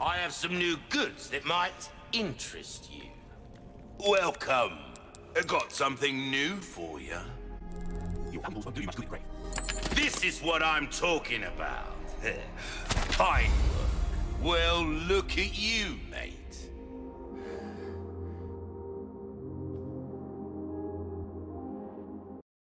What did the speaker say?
I have some new goods that might interest you. Welcome. I got something new for you. This is what I'm talking about. Fine work. Well, look at you, mate.